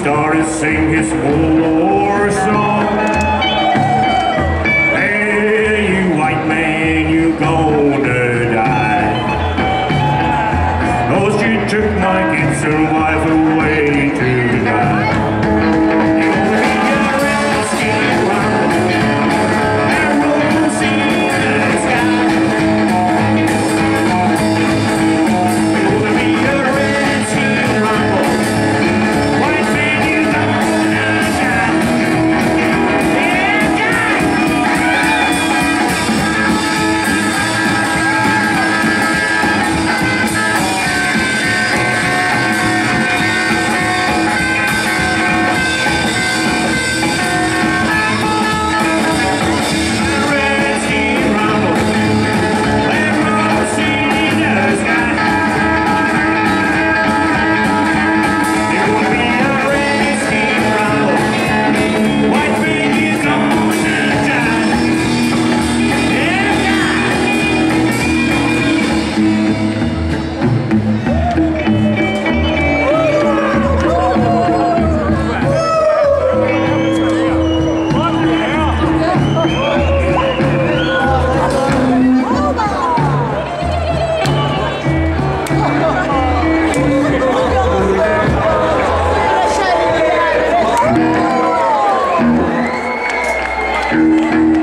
stars sing his war song. Hey, you white man, you gonna die. Cause you took my cancer wife away tonight. Música